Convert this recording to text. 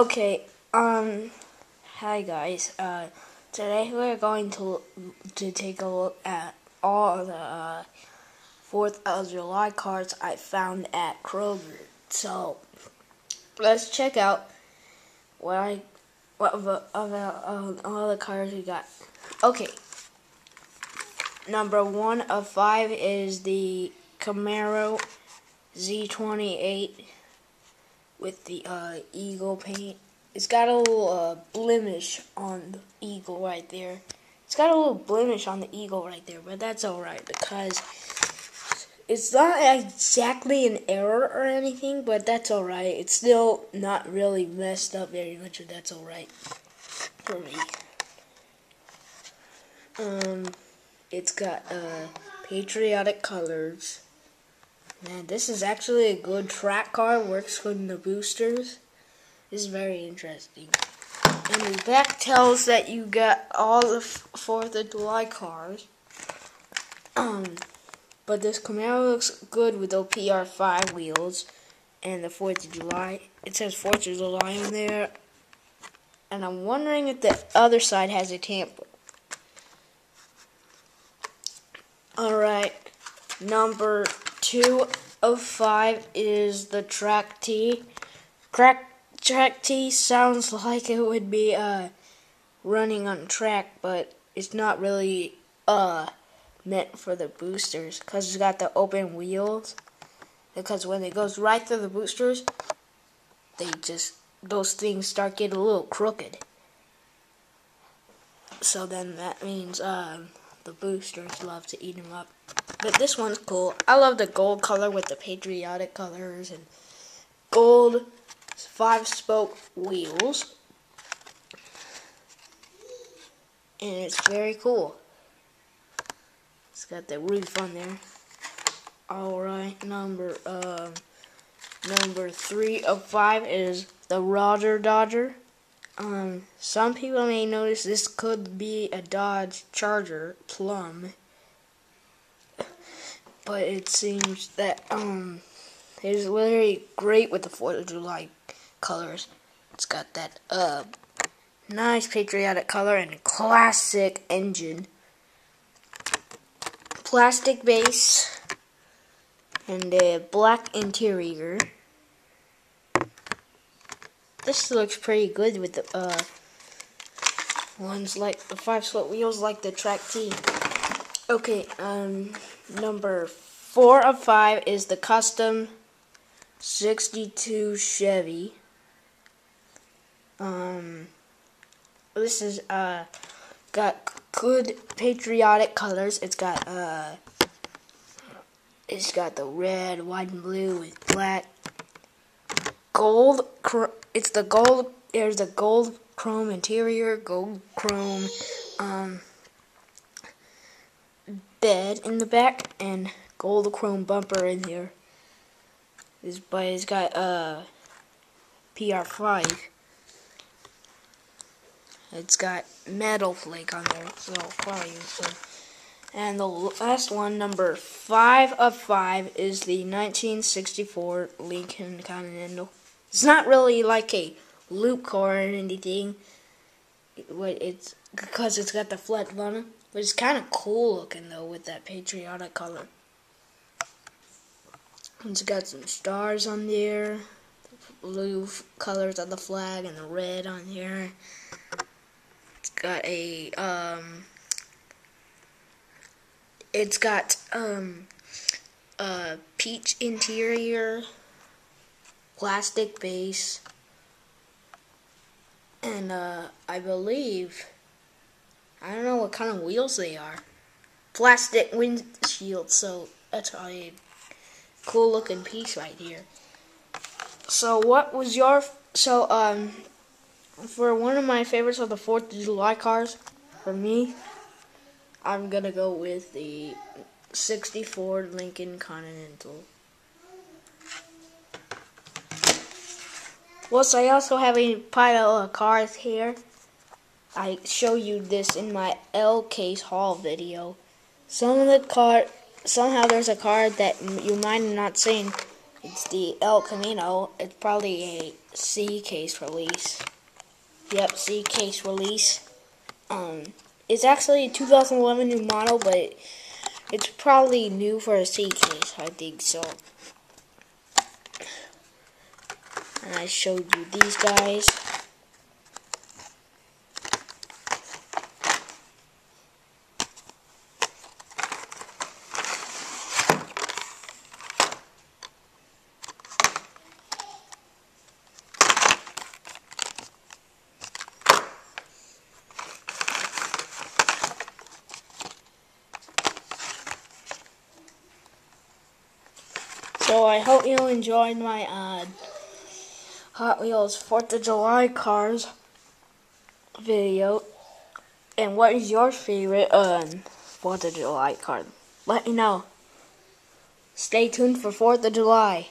Okay, um, hi guys. Uh, today we're going to to take a look at all the uh, Fourth of July cards I found at Kroger. So let's check out what I what about, uh, all the cards we got. Okay, number one of five is the Camaro Z28 with the uh, eagle paint. It's got a little uh, blemish on the eagle right there. It's got a little blemish on the eagle right there, but that's alright because it's not exactly an error or anything, but that's alright. It's still not really messed up very much, but that's alright for me. Um, it's got uh, patriotic colors. Man, this is actually a good track car. Works with the boosters. This is very interesting. And the back tells that you got all the Fourth of July cars. Um, but this Camaro looks good with the PR5 wheels and the Fourth of July. It says Fourth of July on there. And I'm wondering if the other side has a tampo. Alright, number two of five is the track T. Track track T sounds like it would be uh running on track, but it's not really uh meant for the boosters because it's got the open wheels. Because when it goes right through the boosters, they just those things start getting a little crooked. So then that means um, the boosters love to eat them up. But this one's cool. I love the gold color with the patriotic colors and gold five spoke wheels. And it's very cool. It's got the roof on there. Alright, number uh, number three of five is the Rodger Dodger. Um, some people may notice this could be a Dodge Charger Plum but it seems that um it's very great with the Fourth of July colors. It's got that uh nice patriotic color and classic engine, plastic base, and a black interior. This looks pretty good with the uh ones like the five slot wheels like the track T. Okay, um number four of five is the custom 62 Chevy. Um, this is uh got good patriotic colors. It's got uh it's got the red, white, and blue with black, gold. It's the gold. There's a gold chrome interior, gold chrome. Um, bed in the back and gold chrome bumper in here. This it's got uh PR5. It's got metal flake on there, so probably so. And the last one, number five of five, is the 1964 Lincoln Continental. It's not really like a loop car or anything. It's because it's got the flat bottom. But it's kind of cool looking though with that patriotic color. It's got some stars on there, the blue colors of the flag, and the red on here. It's got a um. It's got um a peach interior, plastic base, and uh, I believe I don't know what kind of wheels they are. Plastic windshield, so that's a cool looking piece right here. So what was your so um for one of my favorites of the Fourth of July cars, for me, I'm gonna go with the '64 Lincoln Continental. Plus, I also have a pile of cars here. I show you this in my L Case haul video. Some of the card, somehow there's a card that you might have not seen. It's the El Camino. It's probably a C case release. Yep, C case release. Um, it's actually a 2011 new model, but it's probably new for a C case. I think so. And I showed you these guys. So I hope you enjoyed my uh, Hot Wheels 4th of July cars video. And what is your favorite um, 4th of July car? Let me know. Stay tuned for 4th of July.